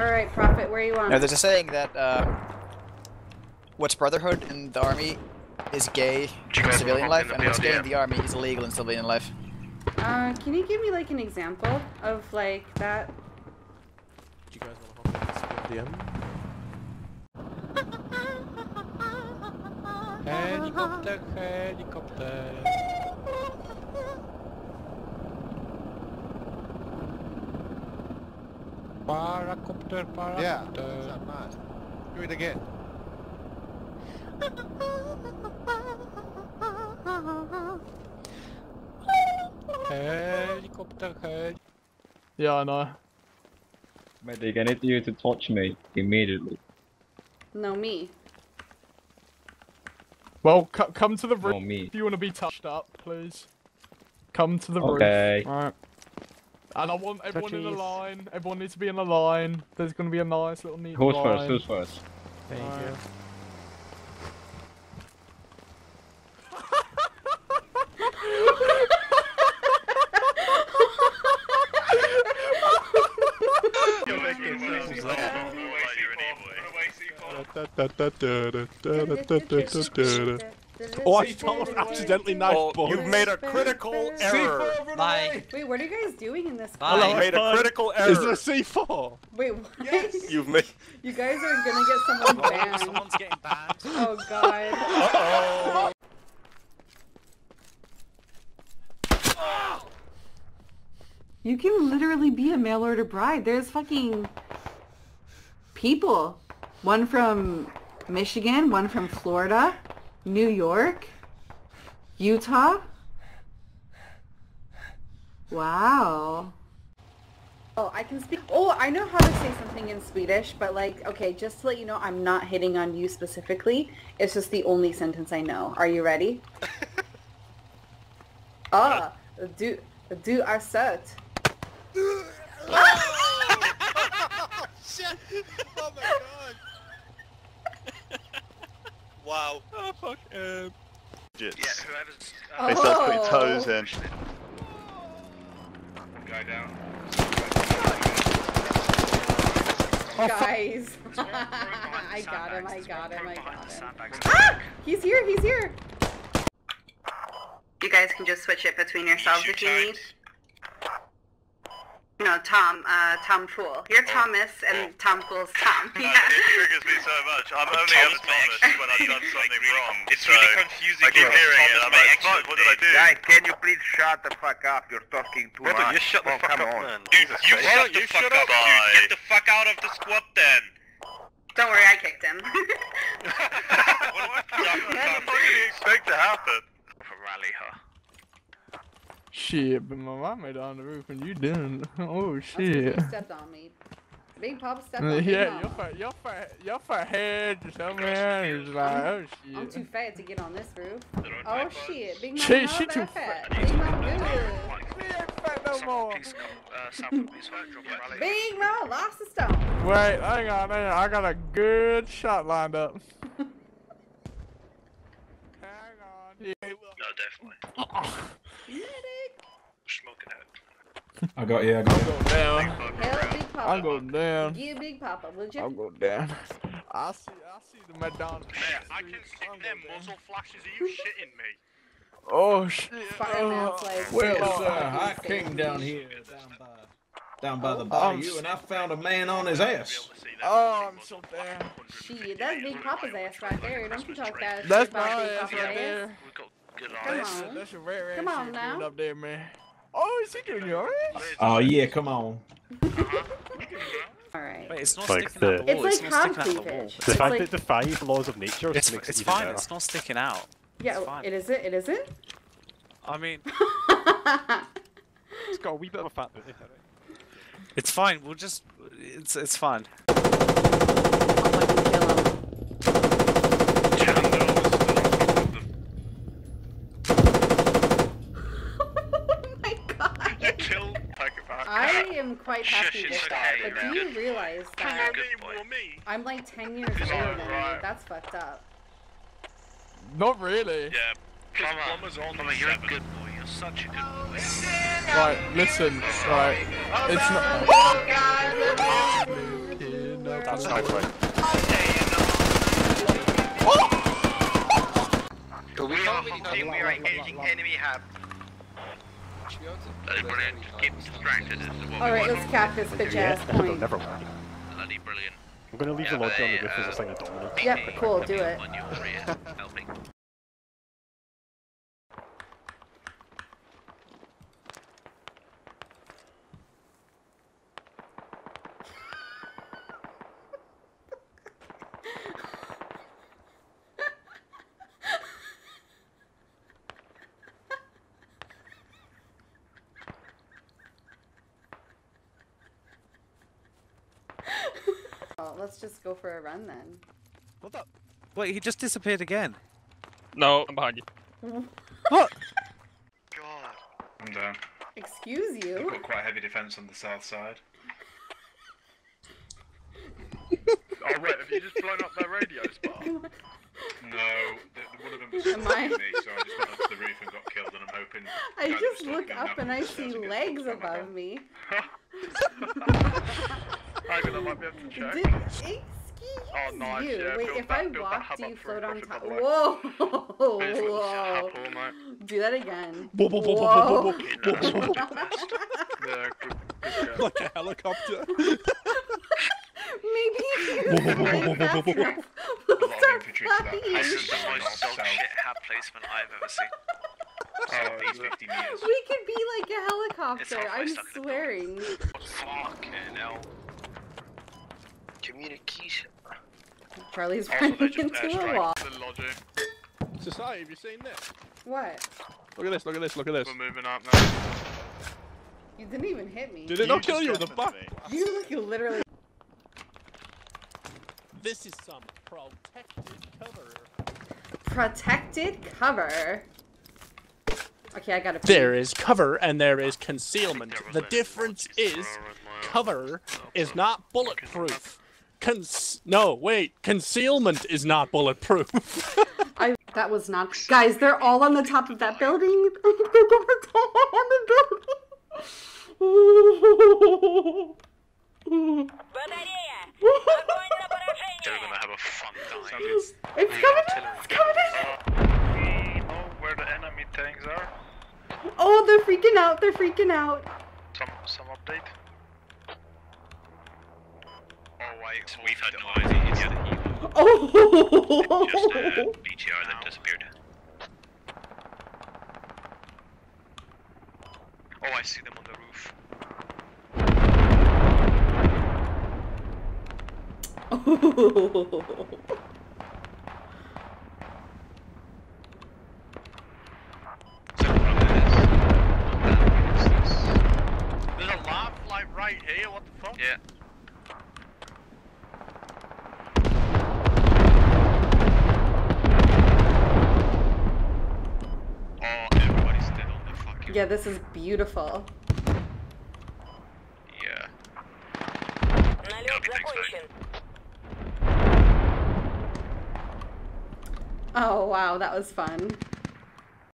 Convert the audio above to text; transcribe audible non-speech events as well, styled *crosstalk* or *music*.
Alright, Prophet, where you want? Now, there's a saying that uh, what's brotherhood in the army is gay in civilian life, and what's gay in the army is illegal in civilian life. Uh, can you give me like an example of like that? Do you guys want to hop in this DM? *laughs* Helikopter, helikopter. Paracopter, paracopter. Yeah, uh, that's nice. Do it again. Helicopter, hel. Yeah, I know. Medic, I need you to touch me immediately. No, me. Well, c- come to the room No, me. if you want to be touched up, please. Come to the room. Okay. roof. Alright. And I want everyone in a line. Everyone needs to be in a line. There's gonna be a nice little neat Who's line. first? Who's first? Thank Alright. you. Oh, I fell accidentally knife Oh, ball. you've made a critical error. Bye. Wait, what are you guys doing in this? Bye. You've made a critical error. Is there error. a C4? Wait, what? You've made. *laughs* You guys are gonna get someone oh, banned. Someone's getting banned. Oh god. Uh-oh. You can literally be a mail order bride. There's fucking people. One from Michigan, one from Florida, New York, Utah. Wow. Oh, I can speak. Oh, I know how to say something in Swedish, but like, okay, just to let you know, I'm not hitting on you specifically. It's just the only sentence I know. Are you ready? *laughs* ah, du, du är söt. *laughs* Shit! Oh my wow. Oh, fuck. Um, Yeah, whoever's. They start putting Oh. toes in. Guy down. Guys. Throw *laughs* him behind the I got him, I got him, I got him. sandbags. Ah! He's here, he's here! You guys can just switch it between yourselves if you need. No, Tom, uh, Tom Fool. You're Thomas and Tom Fool's Tom. *laughs* It triggers me so much. I'm only ever Thomas when I've done something wrong. It's so really confusing. I keep because hearing it. I'm may like, actually fuck, what did I do? Guys, can you please shut the fuck up? You're talking too Brother, much. you shut the oh, fuck come up, on. man. Dude, Jesus you shut the You fuck shut up, up, dude. Get the fuck out of the squad then. Don't worry, I kicked him. *laughs* *laughs* What do I What the fuck did you expect to happen? Rally. Shit, but my mom made it on the roof and you didn't. *laughs* Oh That's 'cause shit. you stepped on me. Big Papa stepped on *laughs* me. Yeah, Mom. your fat, your fat, your fat head just over there is like, oh shit. I'm too fat to get on this roof. Oh shit, Big Mama She- not she too fat. fat. Big Mama good. She ain't fat no more. Please come, uh, Sam, *laughs* please drop a rally. Big Mama lost a stone. Wait, hang on, hang on. I got a good shot lined up. hang on. Yeah, No, definitely. Medic. Smoking it. I got you, I got I'm going down. Hell, Big Papa. I'm going down. Give Big Papa, would you? I'm going down. I see, I see the McDonald's. Man, I can see them muzzle flashes. Are you shitting me? Oh shit. Spider-Man's oh. like, Well, sir, I save came me." down here, down by, down by the I'm bayou, and I oh, found a man on his ass. Oh, I'm so down. Shit, that's Big Papa's ass right there. Don't you talk that That's shit my about Big ass Papa's right ass. there. We got good Come on. That's your rare Come ass on now. doing up there, man. Oh, is he doing yours? Oh yeah, come on. Alright. wait, it's not Like sticking out the- the It's wall. like not sticking out the wall. The It's fact like- that the five laws of nature It's, makes it's it fine. better. It's not sticking out. Yeah, It's fine. it isn't. It isn't. I mean, *laughs* It's got a wee bit of a fat booty. *laughs* it's fine. We'll just. It's it's fine. I'll fucking kill him. oh my god. Kill, take it back. I am quite happy Shush, with that. okay, But do you realize that I'm like 10 years older than you? That's fucked up. Not really. Yeah. Plumber, Plumber, you're a good boy. You're such a good oh, boy. Right, listen, right. It's not. Oh *laughs* god! That's no way. Oh! We are from team, we are engaging enemy hab. Bloody brilliant, just keep distracted is what All we right, want. let's cap this bitch ass That'll point. never work. Bloody brilliant. I'm gonna leave Yeah, the load on they, the roof as uh, a sign of dominance. Yep, cool, do it. Let's just go for a run then. What the? Wait, he just disappeared again. No, I'm behind you. *laughs* What? God. I'm down. Excuse you? I've got quite a heavy defense on the south side. *laughs* Oh wait, have you just blown up their radio spot? No, th- one of them was Am I- me, so I just went onto the roof and got killed, and I'm hoping. I just look up and I see legs above me. *laughs* Hang on, I might be able to check. Did, excuse Oh, nice, you. yeah, Wait, build if that- I walk, do you float on top? by the. Whoa! There's a little Whoa! Do that again. Whoa, whoa, whoa, whoa, whoa, Whoa. whoa, Yeah, good, good. Like a helicopter. Maybe if you Whoa, whoa, whoa, whoa, whoa, whoa, whoa. we'll start that flying. house. This is the most dog shit hab placement I've ever seen. Oh, at least 50 meters. We could be like a helicopter. I'm stuck in the swearing. Fucking hell. Communication. Charlie's Also, running into a wall. Society, have you seen this? What? Look at this, look at this, look at this. We're moving up now. You didn't even hit me. Did it not kill you in the back? You, you literally. This is some protected cover. Protected cover. Okay, I gotta. There is cover and there is concealment. The difference is cover is not bulletproof. Cons- no, wait, concealment is not bulletproof. *laughs* I that was not guys. They're all on the top of that building. *laughs* they're all on the building. They're gonna have a fun time. It's coming in. It's coming in. We know where the enemy tanks are. Oh, they're freaking out. They're freaking out. Some some update. Oh, I we've had no idea. It's the heat. Oh. Just uh, BTR that disappeared. Oh, I see them on the roof. There's a lav like right here. What the fuck? Yeah. Oh, everybody's dead on the fucking. Yeah, this is beautiful. Yeah. Copy, thanks, mate. Oh wow, that was fun.